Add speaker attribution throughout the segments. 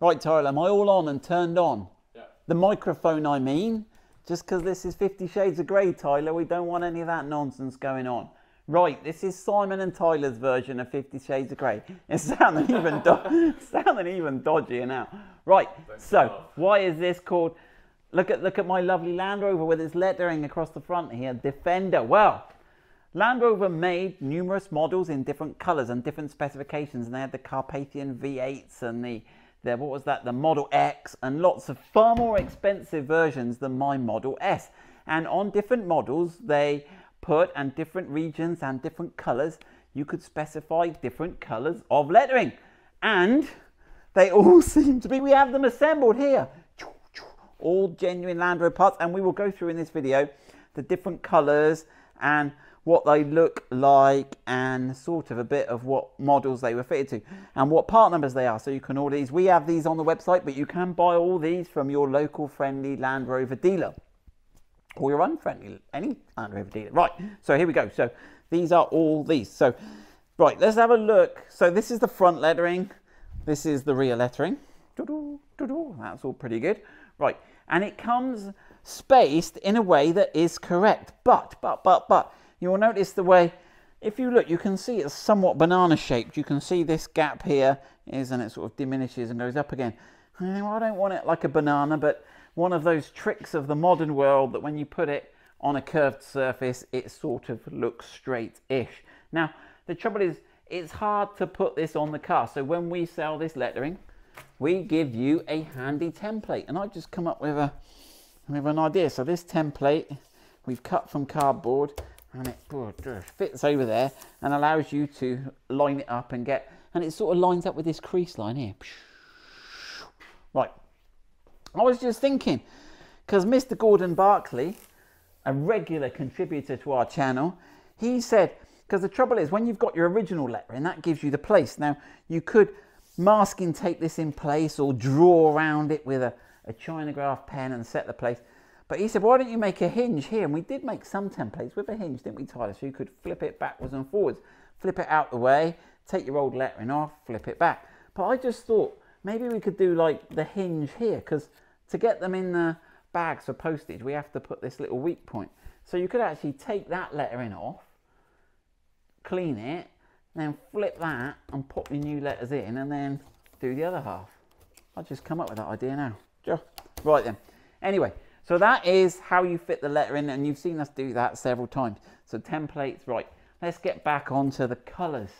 Speaker 1: Right, Tyler, am I all on and turned on?
Speaker 2: Yeah.
Speaker 1: The microphone, I mean. Just because this is Fifty Shades of Grey, Tyler, we don't want any of that nonsense going on. Right, this is Simon and Tyler's version of Fifty Shades of Grey. It's sounding even do- sounding even dodgier now. Right, so why is this called? Look at look at my lovely Land Rover with its lettering across the front here, Defender. Well, Land Rover made numerous models in different colours and different specifications, and they had the Carpathian V8s and the, the what was that, the Model X, and lots of far more expensive versions than my Model S. And on different models, they put and different regions and different colours, you could specify different colours of lettering, and they all seem to be. We have them assembled here all genuine Land Rover parts and we will go through in this video the different colours and what they look like and sort of a bit of what models they were fitted to and what part numbers they are. So you can order these. We have these on the website but you can buy all these from your local friendly Land Rover dealer or your unfriendly any Land Rover dealer. Right so here we go. So these are all these. So right let's have a look. So this is the front lettering. This is the rear lettering. That's all pretty good. Right and it comes spaced in a way that is correct. But, but, but, but, you'll notice the way, if you look, you can see it's somewhat banana shaped. You can see this gap here is, and it sort of diminishes and goes up again. I think, well, I don't want it like a banana, but one of those tricks of the modern world that when you put it on a curved surface, it sort of looks straight-ish. Now, the trouble is, it's hard to put this on the car. So when we sell this lettering, we give you a handy template and I've just come up with a with an idea so this template we've cut from cardboard and it fits over there and allows you to line it up and get and it sort of lines up with this crease line here. Right. I was just thinking because Mr Gordon Barkley a regular contributor to our channel he said because the trouble is when you've got your original lettering that gives you the place. Now you could masking tape this in place or draw around it with a, a Chinagraph pen and set the place. But he said, why don't you make a hinge here? And we did make some templates with a hinge, didn't we, Tyler? So you could flip it backwards and forwards, flip it out the way, take your old lettering off, flip it back. But I just thought maybe we could do like the hinge here because to get them in the bags for postage, we have to put this little weak point. So you could actually take that lettering off, clean it, then flip that and pop your new letters in and then do the other half. I just come up with that idea now. Right then. Anyway, so that is how you fit the letter in and you've seen us do that several times. So templates, right. Let's get back onto the colours.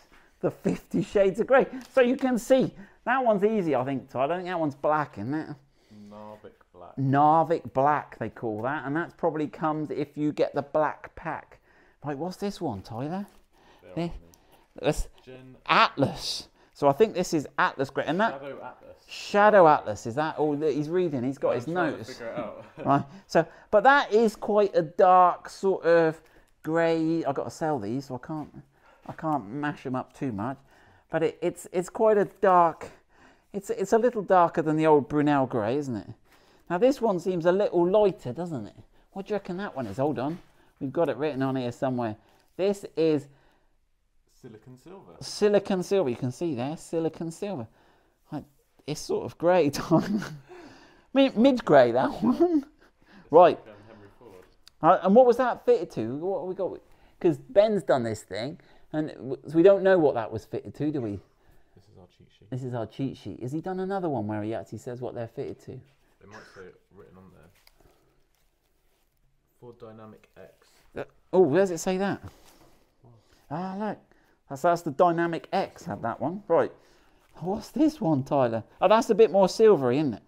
Speaker 1: The 50 shades of grey. So you can see, that one's easy I think, So I don't think that one's black, isn't it?
Speaker 2: Narvik black.
Speaker 1: Narvik black they call that and that probably comes if you get the black pack. Right, what's this one, Tyler? This
Speaker 2: Gen
Speaker 1: Atlas. So I think this is Atlas grey, and that
Speaker 2: Shadow Atlas.
Speaker 1: Shadow Atlas is that all that he's reading? He's got
Speaker 2: I'm
Speaker 1: his notes,
Speaker 2: Figure it out.
Speaker 1: right? So, but that is quite a dark sort of grey. I've got to sell these, so I can't, I can't mash them up too much. But it, it's it's quite a dark. It's it's a little darker than the old Brunel grey, isn't it? Now this one seems a little lighter, doesn't it? What do you reckon that one is? Hold on, we've got it written on here somewhere. This is
Speaker 2: Silicon silver.
Speaker 1: silicon silver. You can see there, silicon silver. Like, it's sort of grey, Tom. Mid grey, that one. right. Uh, and what was that fitted to? What have we got? Because Ben's done this thing, and so we don't know what that was fitted to, do we?
Speaker 2: This is our cheat sheet.
Speaker 1: This is our cheat sheet. Has he done another one where he actually says what they're fitted to?
Speaker 2: They might say it written on there. Ford Dynamic X.
Speaker 1: Uh, oh, where does it say that? Ah, look. That's, that's the Dynamic X, had that one. Right. What's this one, Tyler? Oh, that's a bit more silvery, isn't it?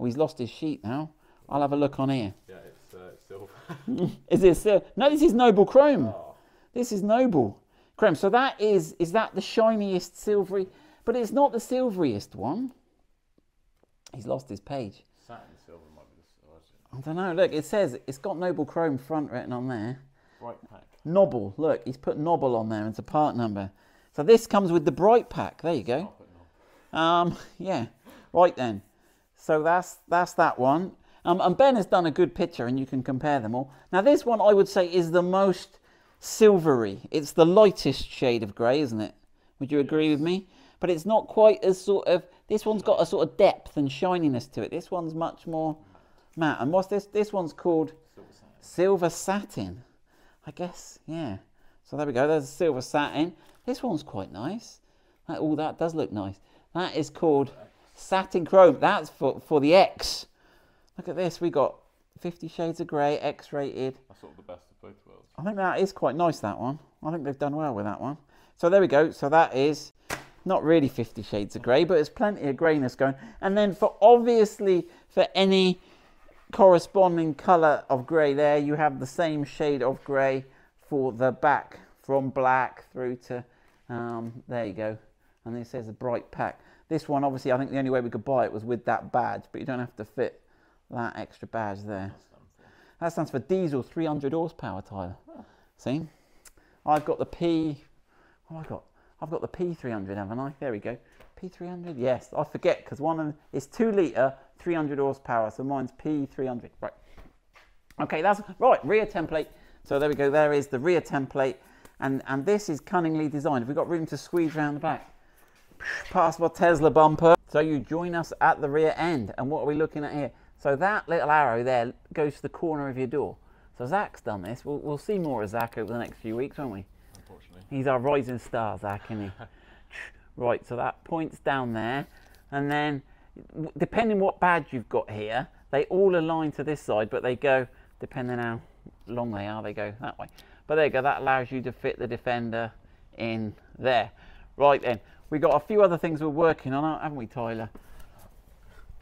Speaker 1: Oh, he's lost his sheet now. I'll have a look on here.
Speaker 2: Yeah, it's, uh, it's silver.
Speaker 1: Is this? Uh, no, this is Noble Chrome.
Speaker 2: oh,
Speaker 1: This is Noble Chrome. So that is, is that the shiniest silvery? But it's not the silveriest one. He's lost his page.
Speaker 2: satin silver might be the.
Speaker 1: I don't know. Look, it says it's got Noble Chrome front written on there.
Speaker 2: Bright pack.
Speaker 1: Nobble. Look, he's put Nobble on there. It's a part number. So this comes with the Bright Pack. There you go.
Speaker 2: put an on.
Speaker 1: Um, yeah. Right then. So that's that's that one. Um, and Ben has done a good picture, and you can compare them all. Now this one I would say is the most silvery. It's the lightest shade of grey, isn't it? Would you agree with me? But it's not quite as sort of This one's got a sort of depth and shininess to it. This one's much more matte. And what's this? This one's called
Speaker 2: Silver sand.
Speaker 1: silver satin. I guess, yeah. So there we go. There's a silver satin. This one's quite nice. That, oh, that does look nice. That is called satin chrome. That's for, for the X. Look at this. We got Fifty Shades of Grey, X rated.
Speaker 2: That's sort of the best of both worlds.
Speaker 1: I think that is quite nice, that one. I think they've done well with that one. So there we go. So that is not really Fifty Shades of Grey, but there's plenty of greyness going. And then for obviously, for any corresponding colour of grey there, you have the same shade of grey for the back, from black through to, um, there you go. And it says a bright pack. This one, obviously, I think the only way we could buy it was with that badge, but you don't have to fit that extra badge there. That stands for diesel 300 horsepower, Tyler. See? I've got the P. What have I got? I've got the P300, haven't I? There we go. P300? Yes, I forget because one of them is 2 litre, 300 horsepower, so mine's P300. Right. Okay, that's right. Rear template. So there we go. There is the rear template, and and this is cunningly designed. We've got room to squeeze around the back. Past my Tesla bumper. So you join us at the rear end, and what are we looking at here? So that little arrow there goes to the corner of your door. So Zach's done this. We'll, we'll see more of Zach over the next few weeks, won't we?
Speaker 2: Unfortunately.
Speaker 1: He's our rising star, Zach, isn't he? right, so that points down there, and then depending what badge you've got here, they all align to this side, but they go depending on how long they are, they go that way. But there you go. That allows you to fit the defender in there. Right then, we got a few other things we're working on, haven't we, Tyler?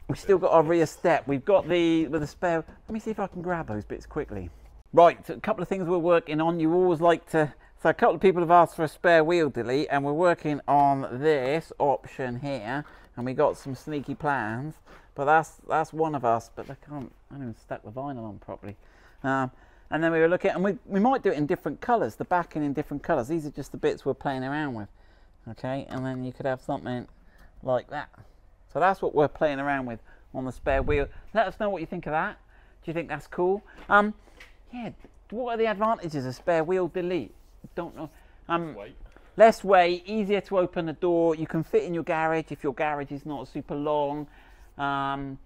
Speaker 1: We've still got our rear step. We've got the with the spare. Let me see if I can grab those bits quickly. Right, so a couple of things we're working on. You always like to. So a couple of people have asked for a spare wheel delete, and we're working on this option here, and we got some sneaky plans. But that's that's one of us. But they can't. I haven't even stuck the vinyl on properly. Um, and then we were looking, and we we might do it in different colours. The backing in different colours. These are just the bits we're playing around with. Okay, and then you could have something like that. So that's what we're playing around with on the spare wheel. Let us know what you think of that. Do you think that's cool? Um, yeah. What are the advantages of spare wheel delete? Don't know. Um, less weight, easier to open the door. You can fit in your garage if your garage is not super long. Um,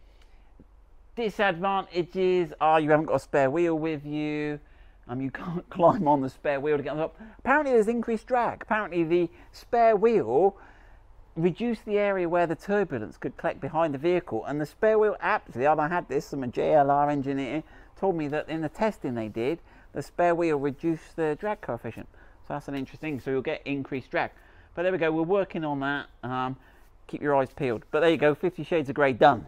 Speaker 1: disadvantages are you haven't got a spare wheel with you. Um, you can't climb on the spare wheel to get on top. Apparently, there's increased drag. Apparently, the spare wheel reduced the area where the turbulence could collect behind the vehicle. And the spare wheel actually, I had this from a JLR engineer, told me that in the testing they did, the spare wheel reduced the drag coefficient. So that's an interesting. So you'll get increased drag. But there we go. We're working on that. Um, keep your eyes peeled. But there you go. Fifty Shades of Grey done.